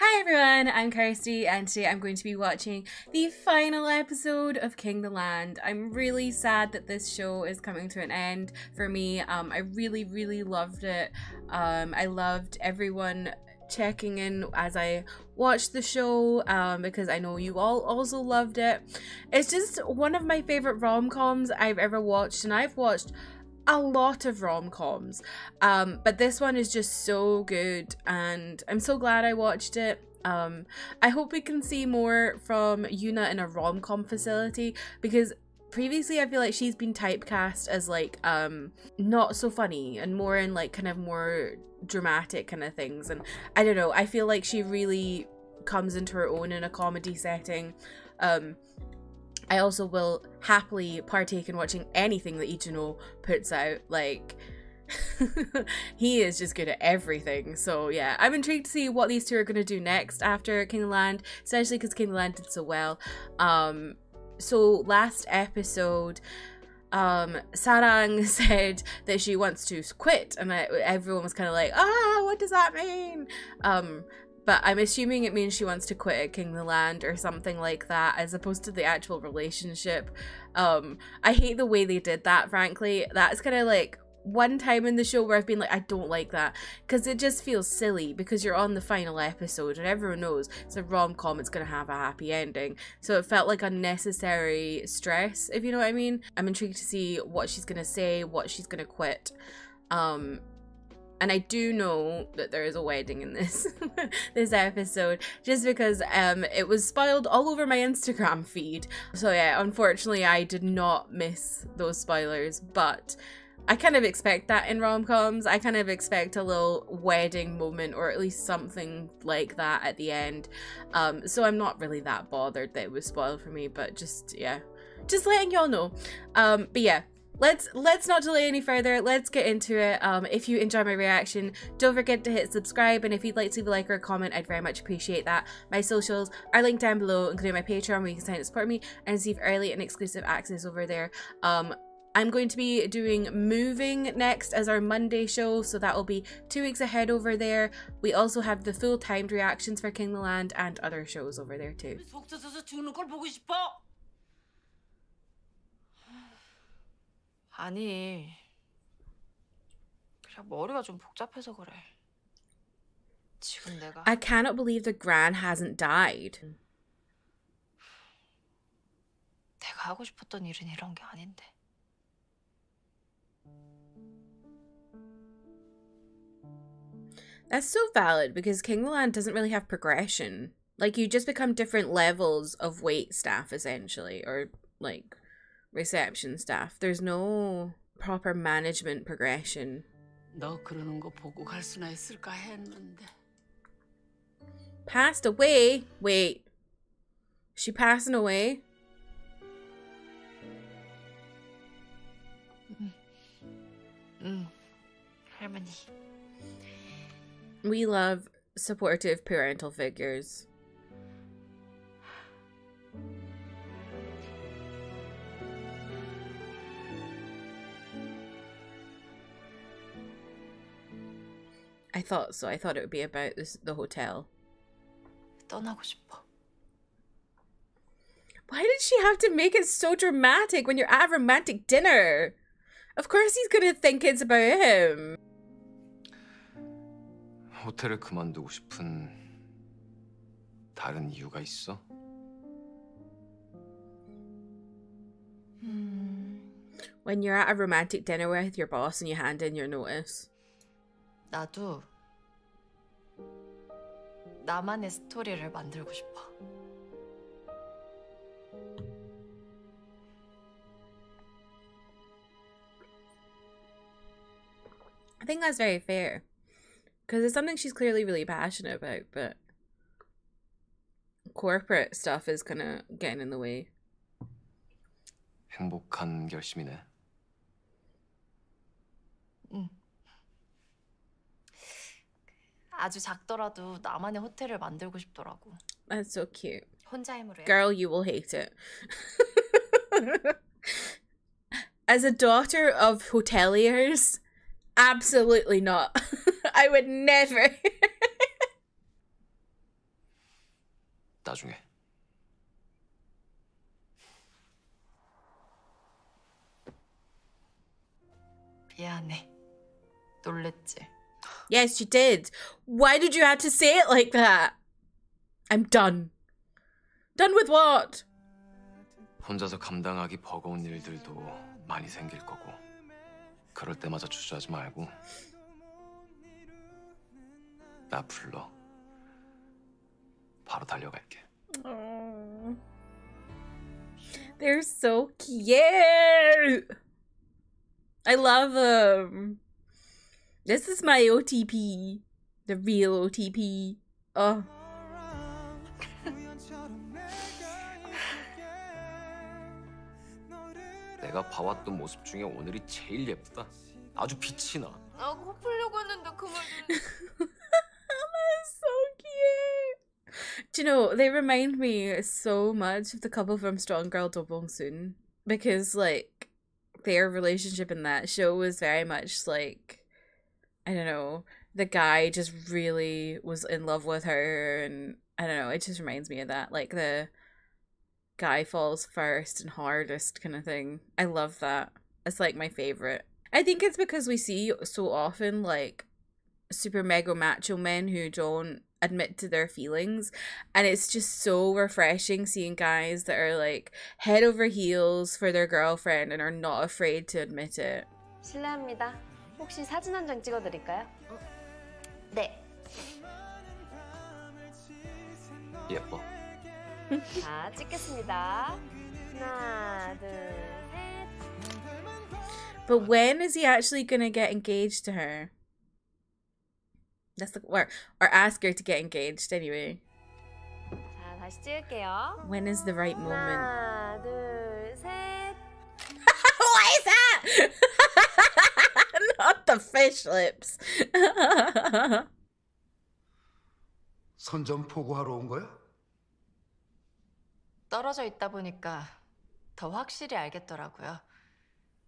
Hi everyone, I'm Kirsty and today I'm going to be watching the final episode of King the Land. I'm really sad that this show is coming to an end for me. Um, I really, really loved it. Um, I loved everyone checking in as I watched the show um, because I know you all also loved it. It's just one of my favorite rom-coms I've ever watched and I've watched a lot of rom-coms um, but this one is just so good and i'm so glad i watched it. Um, i hope we can see more from Yoona in a rom-com facility because previously i feel like she's been typecast as like um not so funny and more in like kind of more dramatic kind of things and i don't know i feel like she really comes into her own in a comedy setting. Um I also will happily partake in watching anything that Ichino puts out. Like, he is just good at everything. So yeah, I'm intrigued to see what these two are going to do next after King the Land, especially because King the Land did so well. Um, so last episode, um sarang said that she wants to quit and I, everyone was kind of like ah what does that mean um but I'm assuming it means she wants to quit at King the Land or something like that, as opposed to the actual relationship. Um, I hate the way they did that, frankly. That's kind of like one time in the show where I've been like, I don't like that because it just feels silly because you're on the final episode and everyone knows it's a rom com, it's gonna have a happy ending. So it felt like unnecessary stress, if you know what I mean. I'm intrigued to see what she's gonna say, what she's gonna quit. Um, and I do know that there is a wedding in this this episode just because um it was spoiled all over my Instagram feed. So yeah, unfortunately I did not miss those spoilers, but I kind of expect that in rom-coms. I kind of expect a little wedding moment or at least something like that at the end. Um so I'm not really that bothered that it was spoiled for me, but just yeah, just letting y'all know. Um but yeah, let's let's not delay any further. Let's get into it. Um if you enjoy my reaction don't forget to hit subscribe. And if you'd like to leave a like or a comment i'd very much appreciate that. My socials are linked down below including my patreon where you can sign up to support me and receive early and exclusive access over there. Um I'm going to be doing Moving next as our Monday show, so that will be two weeks ahead over there. We also have the full timed reactions for King the Land and other shows over there too. 아니, 그냥 머리가 좀 복잡해서 그래. 지금 내가 I cannot believe that Gran hasn't died. 내가 하고 싶었던 일은 이런 게 아닌데. That's so valid because King the Land doesn't really have progression. Like you just become different levels of weight staff essentially, or like reception staff. There's no proper management progression. 너 그러는 거 보고 갈 수나 있을까 했는데. Passed away? Wait. She passing away? 응, 할머니. We love supportive parental figures. I thought so. I thought it would be about this the hotel. 떠나고 싶어. Why did she have to make it so dramatic when you're at a romantic dinner? Of course he's gonna think it's about him. 호텔을 그만두고 싶은 다른 이유가 있어? When you're at a romantic dinner with your boss and you hand in your notice. 나도 나만의 스토리를 만들고 싶어. I think that's very fair. Because it's something she's clearly really passionate about, but corporate stuff is kind of getting in the way. 행복한 결심이네. 응. 아주 작더라도 나만의 호텔을 만들고 싶더라고. That's so cute. 혼자 힘으로 해. Girl, you will hate it. As a daughter of hoteliers, absolutely not. I would never. 나중에. 미안해. 놀랬지. Yes, you did. Why did you have to say it like that? I'm done. Done with what? 혼자서 감당하기 버거운 일들도 많이 생길 거고. 그럴 때마다 주저하지 말고. 나 불러. 바로 달려갈게. Oh. They're so cute. I love them. This is my OTP. The real OTP. Oh. 내가 봐왔던 모습 중에 오늘이 제일 예쁘다. 아주 빛이 나. 아, 코 풀려고 했는데 그 말. so cute. Do you know, they remind me so much of the couple from Strong Girl Do Bong Soon. Because, like, their relationship in that show was very much like, I don't know, the guy just really was in love with her. And I don't know, it just reminds me of that. Like, the guy falls first and hardest kind of thing. I love that. It's like my favorite. I think it's because we see so often, like, super mega macho men who don't admit to their feelings and it's just so refreshing seeing guys that are like head over heels for their girlfriend and are not afraid to admit it 실례합니다. 혹시 사진 한 장 찍어드릴까요? 네. 예뻐. 자, 찍겠습니다. 하나, 둘, 셋. but when is he actually gonna get engaged to her that's the or, or ask her to get engaged anyway 자, 다시 찍을게요. when is the right moment 하나, 둘, 셋. what is that not the fish lips 선전 포고하러 온 거야? 떨어져 있다 보니까 더 확실히 알겠더라고요.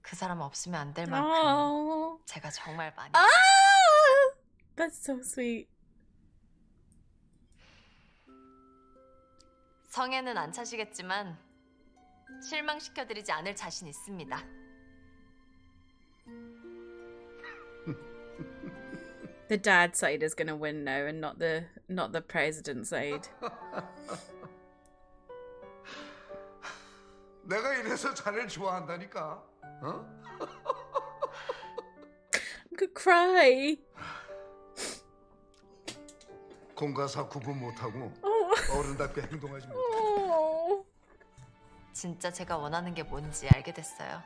그 사람 없으면 안 될 만큼 oh 제가 정말 많이 Ah, that's so sweet. 성에는 안 차시겠지만 실망시켜드리지 않을 자신 있습니다. The dad side is gonna win now, and not the not the president side. 내가 이래서 자네를 좋아한다니까. 어? I could cry. 공과사 구분 못하고 Oh, 어른답게 행동하지 못해. oh. 진짜 제가 원하는 게 뭔지 알게 됐어요.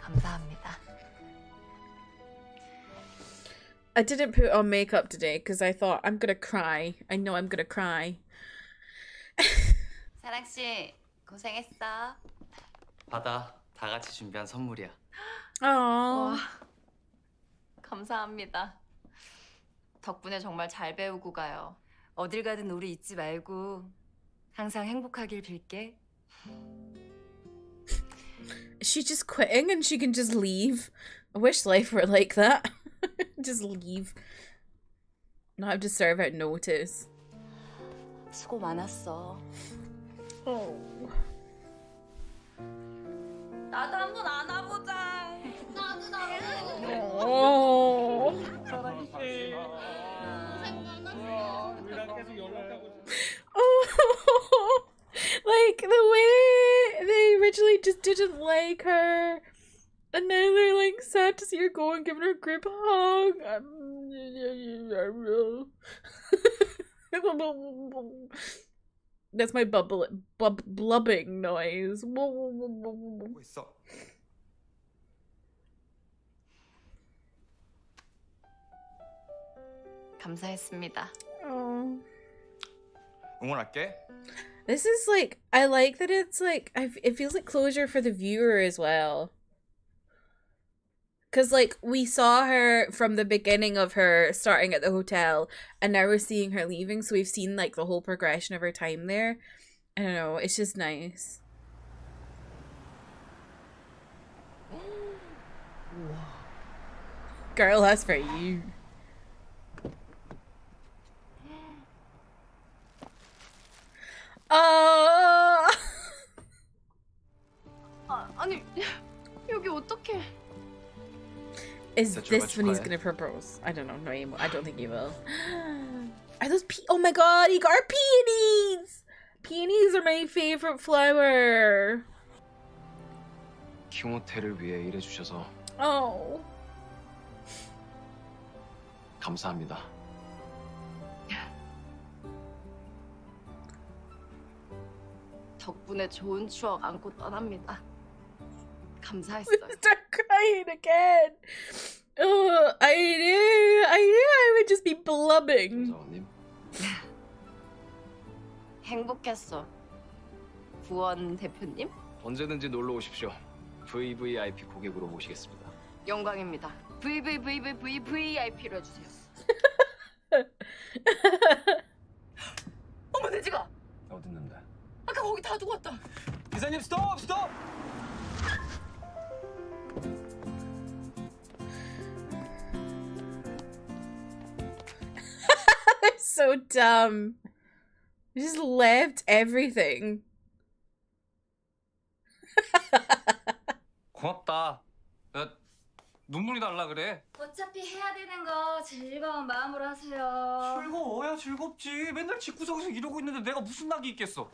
감사합니다. I didn't put on makeup today because I thought I'm gonna cry. I know I'm gonna cry. 사랑 씨 고생했어. 받아. 다 같이 준비한 선물이야. Oh, 감사합니다. 덕분에 정말 잘 배우고 가요. 어딜 가든 우리 잊지 말고 항상 행복하길 빌게. is she just quitting and she can just leave? I wish life were like that. just leave. Not have to serve out notice. 수고 많았어. Oh. 나도 한번 안아보자. 나도 나도. Oh. Oh, like the way they originally just didn't like her, and now they're like sad to see her go and giving her a group hug. That's my bubble bub, blubbing noise. 하고 있어. 감사했습니다. Oh. 응원할게. This is like I like that it's like I it feels like closure for the viewer as well. Cause like we saw her from the beginning of her starting at the hotel, and now we're seeing her leaving. So we've seen like the whole progression of her time there. I don't know. It's just nice. Girl, that's for you. Oh. 아니 여기 어떻게? Is this when he's gonna propose? I don't know. No, he, I don't think he will. Are those pe- Oh my god, he got peonies! Peonies are my favorite flower. 킹호텔을 위해 일해 주셔서 Oh. 감사합니다. 덕분에 좋은 추억 안고 떠납니다. 감사했어요. Crying again. Oh, I knew, I knew I would just be blubbing. 행복했어. 구원 대표님? 언제든지 놀러 오십시오. VVIP 고객으로 모시겠습니다. 영광입니다. VVVVVVIP로 해주세요. 어머 내 지갑. 어딨는데? 아까 거기 다 두고 왔다. 기사님 스톱 스톱. They're so dumb. They just left everything. 고맙다. 야, 눈물이 날라 그래. 어차피 해야 되는 거 즐거운 마음으로 하세요. 즐거워야 즐겁지. 맨날 집구석에서 이러고 있는데 내가 무슨 낙이 있겠어.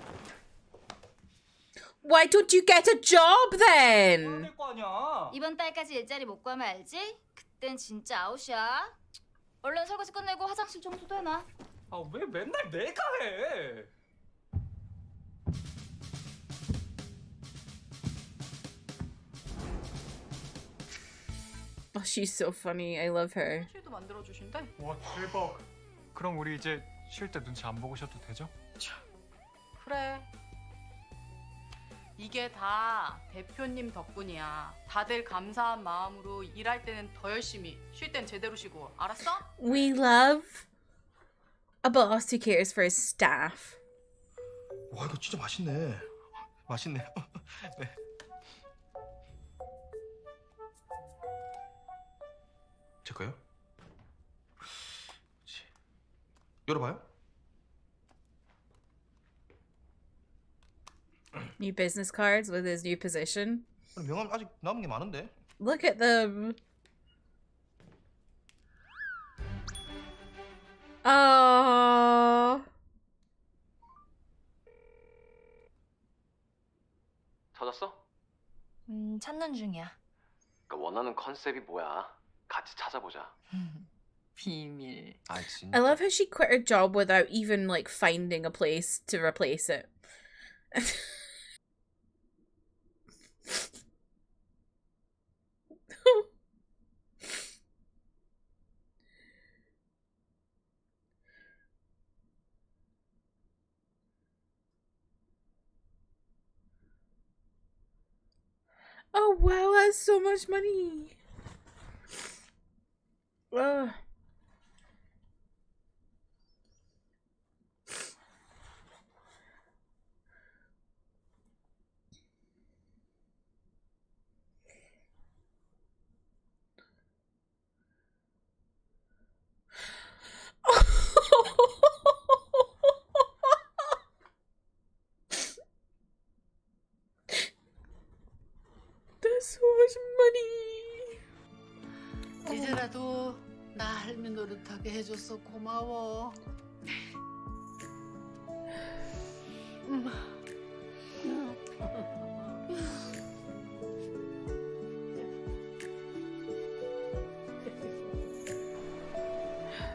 Why don't you get a job then? 될거 아니야. 이번 달까지 일자리 못 구하면 알지? 그땐 진짜 아웃이야. 얼른 설거지 끝내고 화장실 청소도 해놔. 아 왜 맨날 내가 해? Oh, she's so funny. I love her. 실도 만들어 주신대. 와 대박. 그럼 우리 이제 쉴 때 눈치 안 보고 쉬어도 되죠? 그래. 이게 다 대표님 덕분이야. 다들 감사한 마음으로 일할 때는 더 열심히, 쉴 땐 제대로 쉬고. 알았어? We love a boss who cares for his staff. 와 이거 진짜 맛있네. 맛있네. 네. 제 거요? 그렇지. 열어봐요. New business cards with his new position. 아니, 명함 아직 남은 게 많은데. Look at them. Oh. 찾았어? 음, 찾는 중이야. 그러니까 원하는 컨셉이 뭐야? 같이 찾아보자. 비밀. 아 진짜. I love how she quit her job without even like finding a place to replace it. wow, that's so much money. Ugh. That's so much money. 이제라도 나 할미 노릇하게 해줘서 고마워.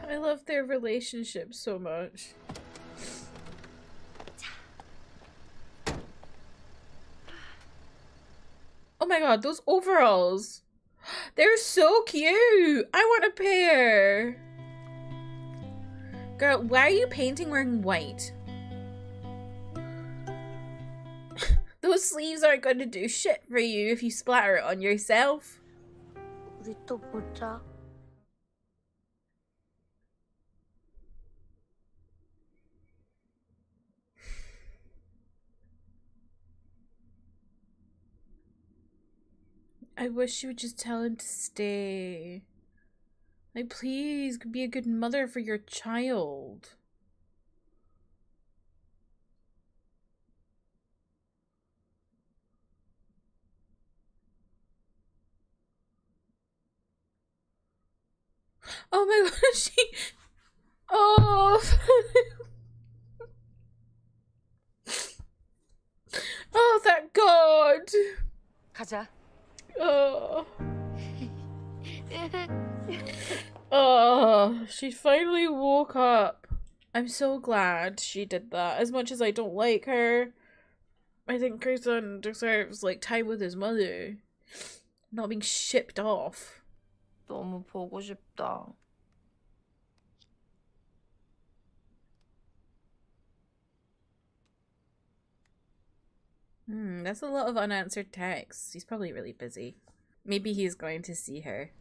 I love their relationship so much. My god, those overalls. They're so cute. I want a pair. Girl, why are you painting wearing white? Those sleeves aren't going to do shit for you if you splatter it on yourself. I wish you would just tell him to stay. Like, please, be a good mother for your child. Oh my god, she. Oh. oh, thank God. 가자. Oh. Oh, she finally woke up. I'm so glad she did that. As much as I don't like her, I think her son deserves like time with his mother, not being shipped off. 너무 보고 싶다. Hmm, that's a lot of unanswered texts. He's probably really busy. Maybe he's going to see her.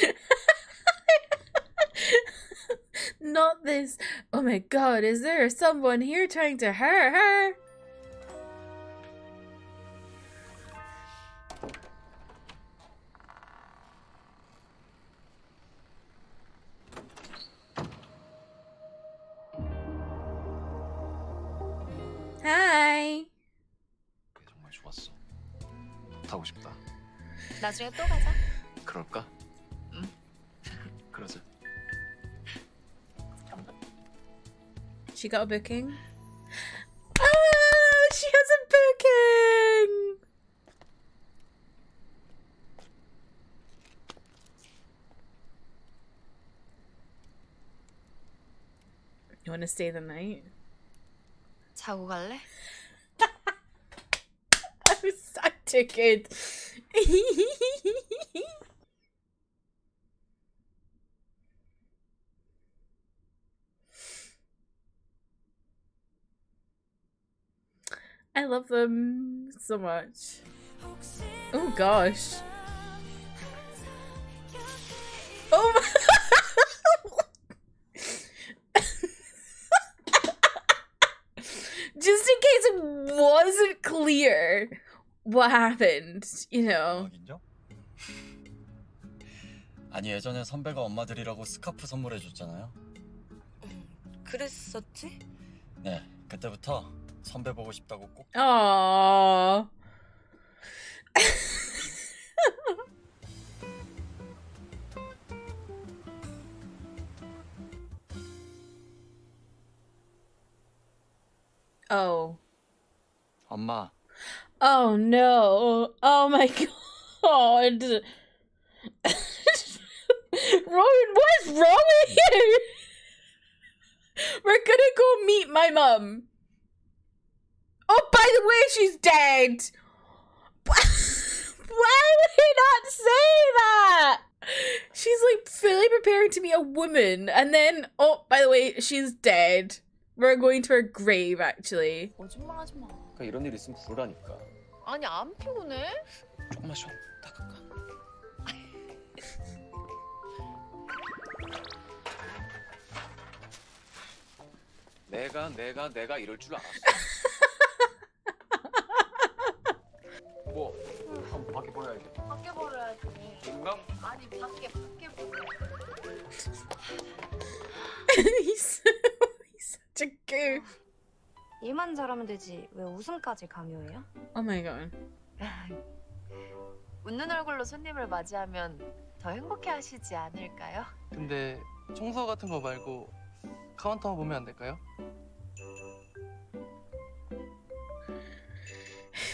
Not this. Oh my god, is there someone here trying to hurt her? 정말 좋았어. 더 타고 싶다. 나중에 또 가자. 그럴까? 응? 그러자. She got a booking. Ah, she has a booking. You want to stay the night? 자고 갈래? Good. I love them so much. Oh gosh. Oh my. Just in case it wasn't clear what happened, you know. 인정? 아니 예전에 선배가 엄마들이라고 스카프 선물해 줬잖아요. 그랬었지? 네, 그때부터 선배 보고 싶다고 꼭 Aww. oh. 엄마 Oh no. Oh my god. Rowan, what's wrong with you? We're gonna go meet my mum. Oh, by the way, she's dead. Why would he not say that? She's like fully preparing to be a woman, and then, oh, by the way, she's dead. We're going to her grave, actually. 그러니까 이런 일 있으면 부르라니까. 아니 안 피곤해? 조금만 쉬어. 닦을까? 내가 내가 내가 이럴 줄 알았어. 뭐? 한번 밖에 보내야겠다. 밖에 버려야지. 공감? 아니 밖에 밖에 버려. he's, he's such a goof. 일만 잘하면 되지 왜 웃음까지 강요해요? Oh my god. 웃는 얼굴로 손님을 맞이하면 더 행복해 하시지 않을까요? 근데 청소 같은 거 말고 카운터만 보면 안 될까요?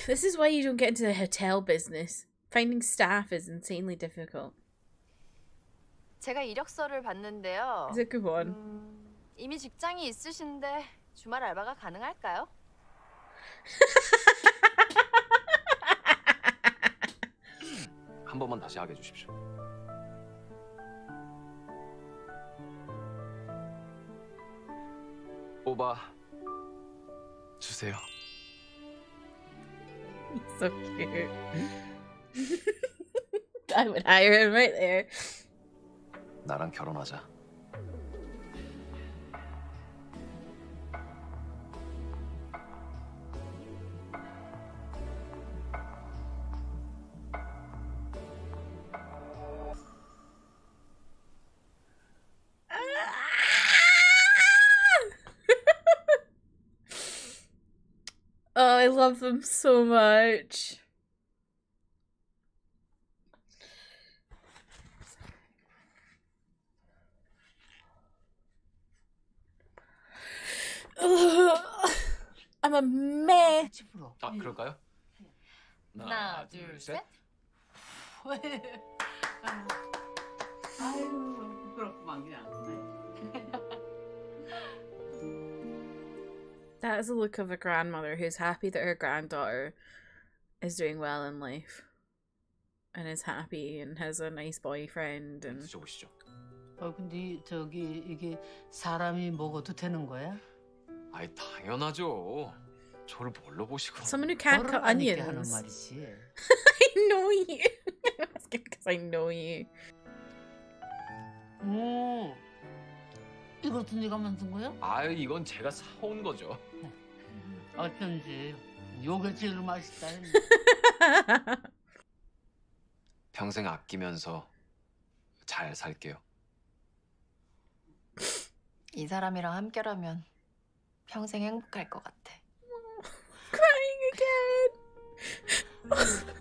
This is why you don't get into the hotel business. Finding staff is insanely difficult. 제가 이력서를 봤는데요. It's a good one. 음, 이미 직장이 있으신데 주말 알바가 가능할까요? 한 번만 다시 하게 해주십시오. 뽑아 주세요. So cute. I would hire him right there. 나랑 결혼하자. Oh, I love them so much. Ugh. I'm a mess. 아 그럴까요? 하나, 둘, 셋. 아유 부끄럽구만 그냥. That is the look of a grandmother who's happy that her granddaughter is doing well in life and is happy and has a nice boyfriend and 드셔보시죠. 어 근데 저기 이게 사람이 먹어도 되는 거야? 아이 당연하죠. 저를 뭘로 보시고? someone who can't cut 걸어가니까 하는 onions. 말이지. I know you. Because I know you. 이것도 네가 만든 거야? 아유 이건 제가 사온 거죠. 어쩐지 요게 제일 맛있다. 평생 아끼면서 잘 살게요. 이 사람이랑 함께라면 평생 행복할 것 같아. Crying again.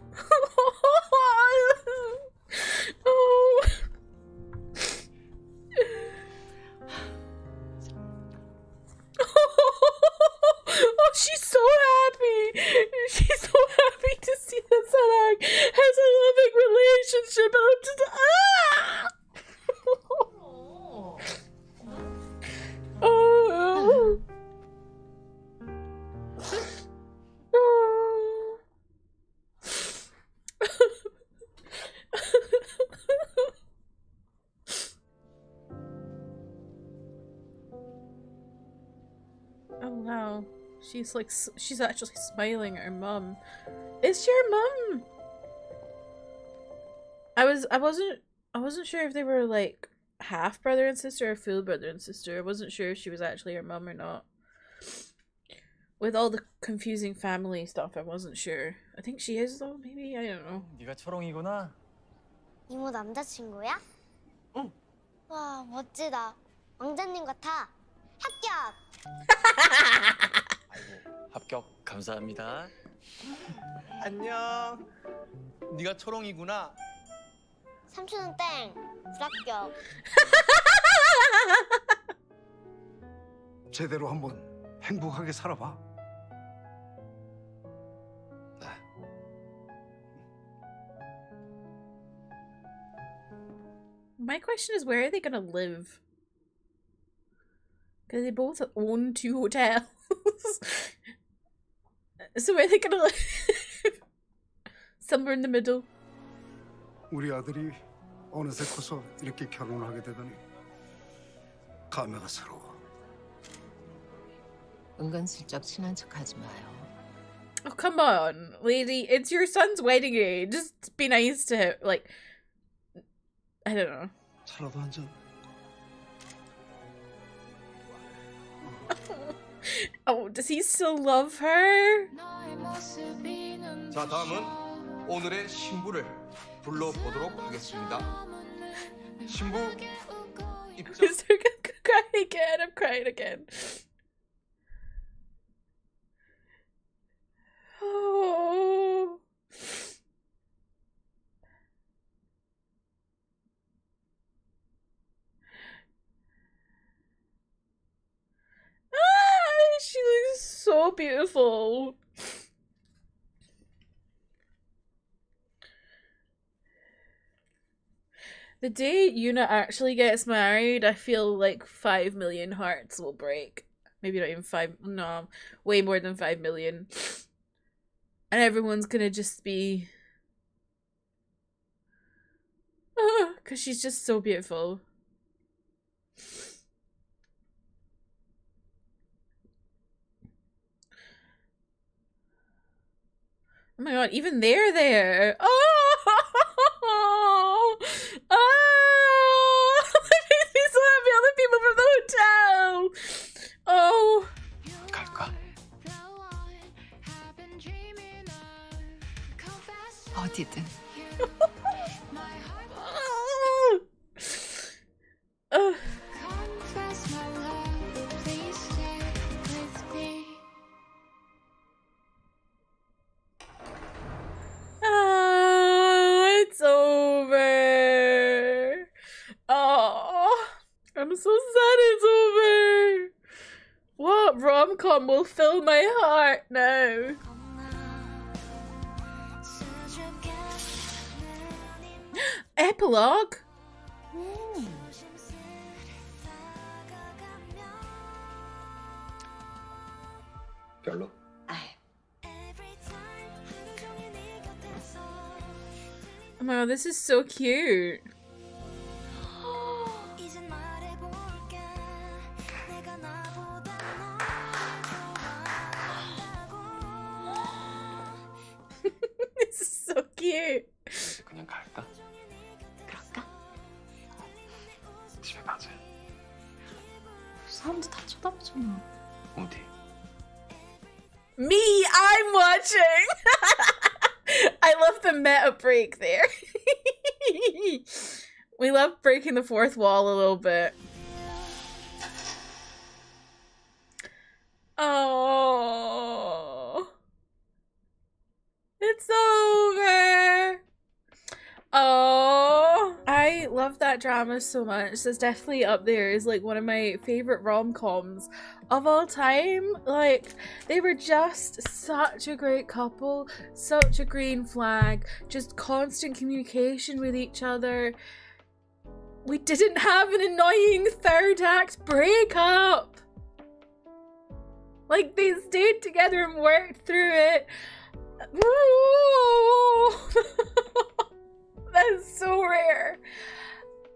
She's like s- she's actually smiling at her mum. It's your mum. I was I wasn't I wasn't sure if they were like half brother and sister or full brother and sister. I wasn't sure if she was actually her mum or not. With all the confusing family stuff, I wasn't sure. I think she is though, maybe? I don't know. 네가 초롱이구나. 이모 남자친구야? 응. 와 멋지다. 왕자님 같아. 합격. 합격 감사합니다. 안녕. 네가 초롱이구나. 삼촌은 땡. 불합격. 제대로 한번 행복하게 살아봐. My question is, where are they gonna live? Because they both own two hotels. so where are they gonna live? Somewhere in the middle. 우리 아들이 어느새 커서 이렇게 결혼하게 되다니 감회가 새로워. 은근슬쩍 친한 척하지 마요. Oh come on, lady! It's your son's wedding day. Just be nice to him. Like, I don't know. 차라도 한 잔. Oh, does he still love her? 자 다음은 오늘의 신부를 불러보도록 하겠습니다. 신부 입장. Is there gonna cry again? I'm crying again. Beautiful. The day Yoona actually gets married, I feel like five million hearts will break. Maybe not even five, no, way more than five million. And everyone's gonna just be. Because she's just so beautiful. Oh my god, even they're there. Oh! Oh my god, this is so cute. this is so cute. 그냥 갈까? 그럴까? 집에 가자. 사람들 다 쳐다보잖아. 어디? Me, I'm watching. I love the meta break there. love breaking the fourth wall a little bit. Oh, it's over. Oh, I love that drama so much. It's definitely up there. It's like one of my favorite rom coms of all time. Like, they were just such a great couple, such a green flag, just constant communication with each other. We didn't have an annoying third act breakup. Like, they stayed together and worked through it. That's so rare.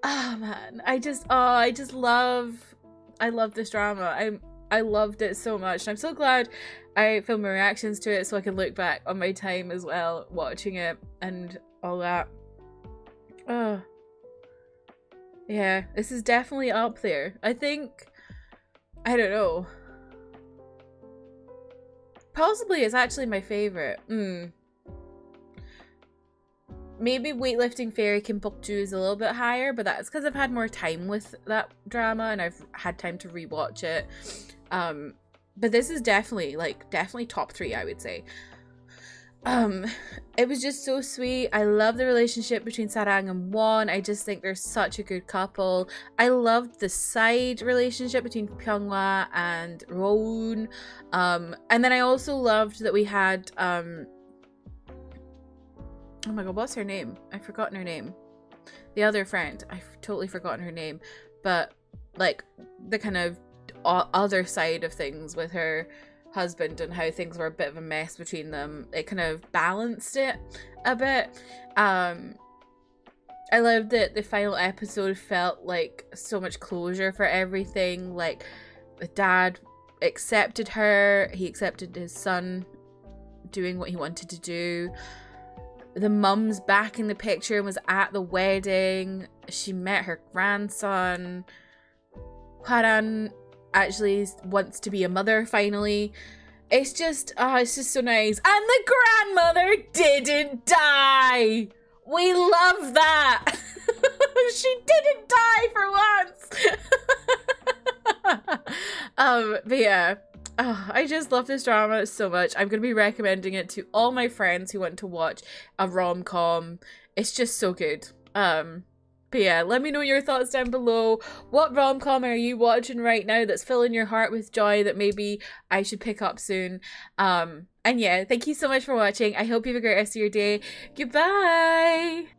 Oh man, I just oh, I just love I love this drama. I I loved it so much. I'm so glad I filmed my reactions to it so I can look back on my time as well watching it and all that. Oh. Yeah, this is definitely up there. I think I don't know. Possibly it's actually my favorite. Mm. Maybe weightlifting fairy Kim Bok-joo is a little bit higher, but that's because I've had more time with that drama and I've had time to rewatch it. Um, but this is definitely like definitely top three, I would say. Um, it was just so sweet. I love the relationship between Sarang and Won. I just think they're such a good couple. I loved the side relationship between Pyonghwa and Rowoon. Um, and then I also loved that we had um oh my god, what's her name? I've forgotten her name. The other friend, I've totally forgotten her name. But like the kind of other side of things with her husband and how things were a bit of a mess between them, it kind of balanced it a bit. Um, I loved that the final episode felt like so much closure for everything. Like the dad accepted her, he accepted his son doing what he wanted to do. The mum's back in the picture and was at the wedding. She met her grandson. Hwaran actually wants to be a mother finally. It's just, oh, it's just so nice. And the grandmother didn't die. We love that. she didn't die for once. um, but yeah. Oh, I just love this drama so much. I'm going to be recommending it to all my friends who want to watch a rom-com. It's just so good. Um, but yeah, let me know your thoughts down below. What rom-com are you watching right now that's filling your heart with joy that maybe I should pick up soon? Um, and yeah, thank you so much for watching. I hope you have a great rest of your day. Goodbye!